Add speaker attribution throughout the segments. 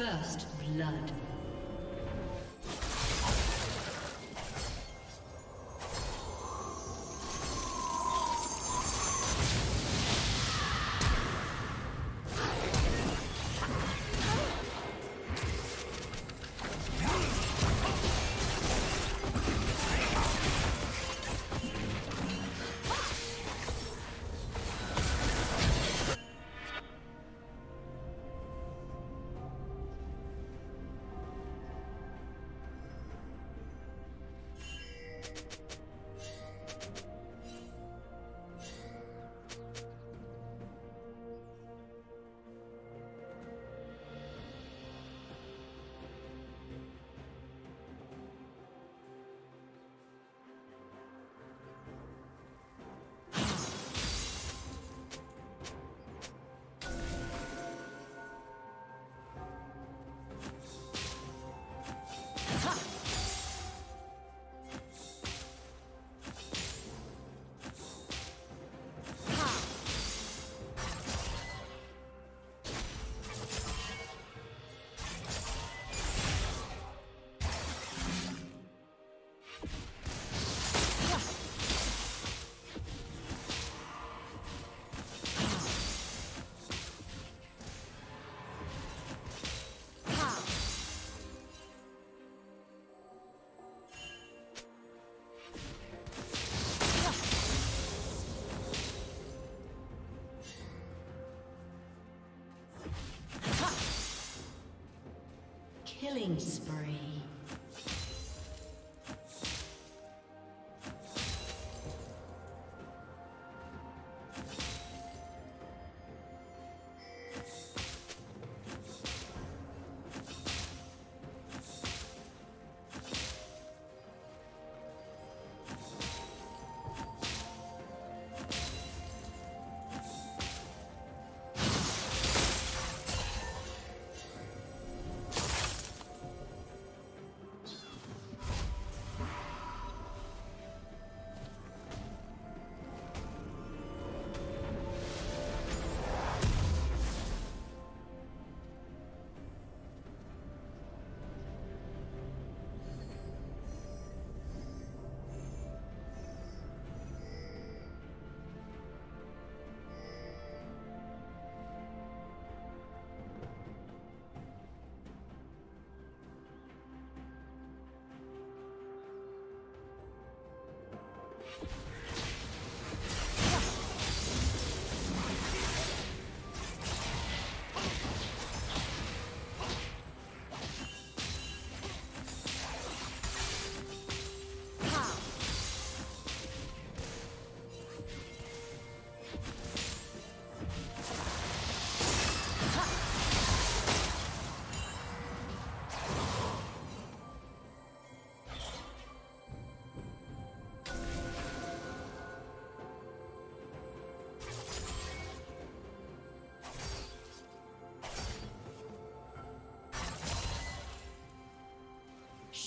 Speaker 1: First blood. Killing spree.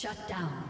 Speaker 1: Shut down.